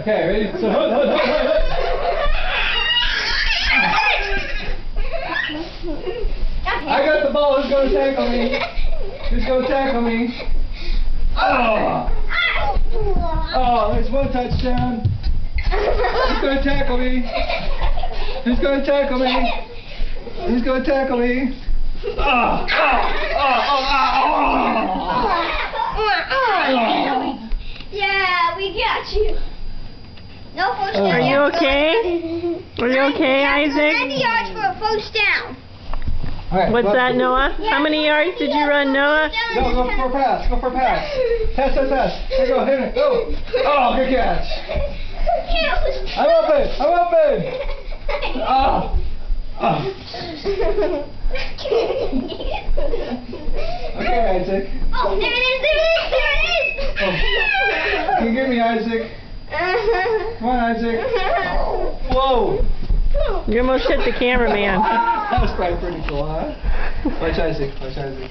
Okay, ready? So, hood, hood, hood, hood, hood. I got the ball. Who's gonna tackle me? Who's gonna tackle me? Oh! Oh, there's one touchdown. Who's gonna tackle me? Who's gonna tackle me? Who's gonna tackle me? Oh! Oh! Oh! Oh! Oh! oh. Yeah, we got you. No first down. Oh, are you okay? Are you okay, 90 Isaac? yards for a first down. All right, What's that, Noah? How many yards did you run, Noah? Go, go for a pass. Go for a pass. Pass, pass, pass. Here go, hit it. Go. Oh, good catch. I'm open. I'm open. Oh. Oh. Okay, Isaac. Oh, there it is, there it is, there it is! Oh. Can you give me Isaac? Uh-huh. Come on, Isaac. Whoa. You almost hit the cameraman. That was probably pretty cool, huh? Watch Isaac. Watch Isaac.